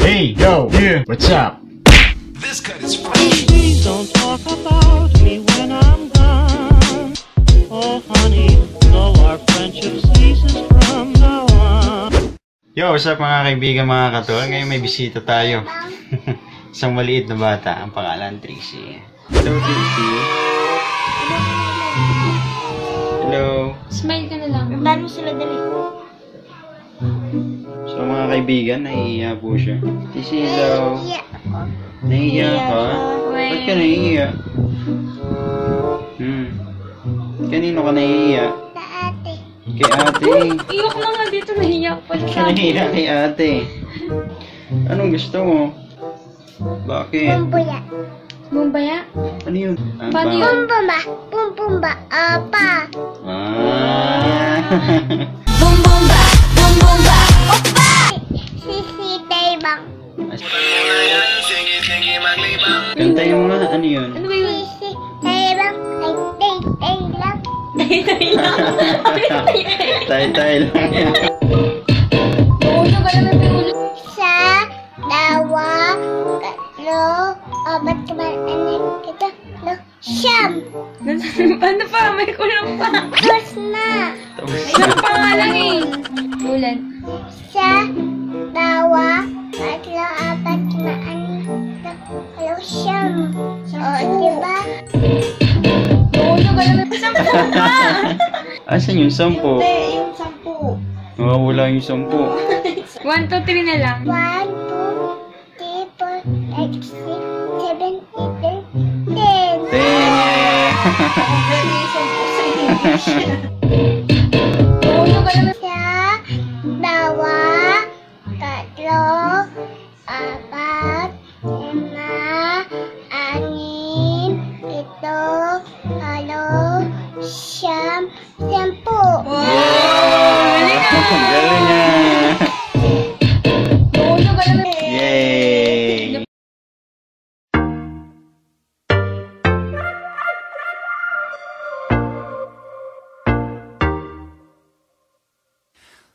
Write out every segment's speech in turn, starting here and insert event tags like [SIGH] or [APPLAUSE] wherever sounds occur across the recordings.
Hey, yo, yeah, what's up? This cut is fresh. Please don't talk about me when I'm gone. Oh, honey, though our friendship ceases from now on. Yo, what's up mga kaibigan, mga katol? Ngayon may bisita tayo. [LAUGHS] Isang maliit na bata, ang pangalan Tracy. Hello, Tracy. Hello. Smile ka na lang. Mo sila dali. So mga kaibigan, nahihiya po siya. Hello. Yeah. Nahihiya ka? Ba't ka nahihiya? Hmm. Kanino ka ate. Kay ate. Iyok lang nga dito, nahiya sa ka [LAUGHS] nahihiya kay ate? Anong gusto mo? Bakit? Pumbuya. Bumbaya? Ano yun? Ah, Paano yun? Apa. Ah. [LAUGHS] Kantayin mo nga, ano yun? Ano ba yun? Sisi Taybang. Ay, tay, tay lang. Tay-tay lang. Ulo ka na may ulo. Sa, dawa, tatlo, apat kamal, anak, kita, lo, siyam. [LAUGHS] Ano pa? May kulang pa. Tapos na. Isang pangalan eh. Ulan. Sa, dawa, tatlo, apat kamal, anak, lo, siyam. O, diba? Ulo ka na may sampu pa. Asan yung sampo? Hindi, yung sampu. Nawawala yung sampo. One, two, three na lang. One, two, three, four, five, six, Ulo ka na may... Sa,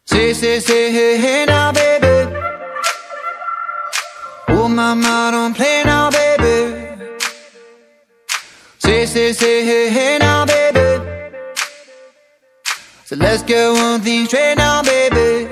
Say, say, say, hey, hey now, baby. Oh, mama, don't play now, baby. Say, say, say, hey, hey now, baby. So let's get one thing straight now, baby.